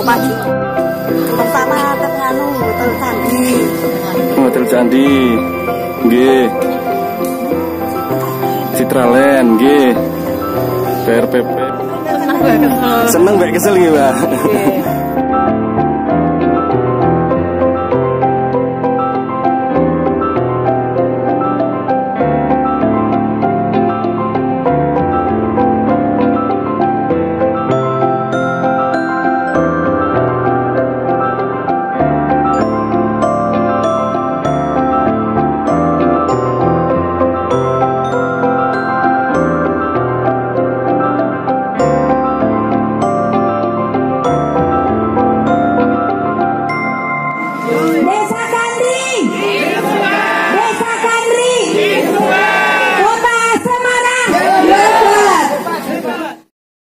Pondok Pagi bersama Ternganu Hotel Candi. Hotel Candi, nggih. Citralen, nggih. PRPP. Seneng mbak kesel nggih, Mbak. Iya. Hallelujah.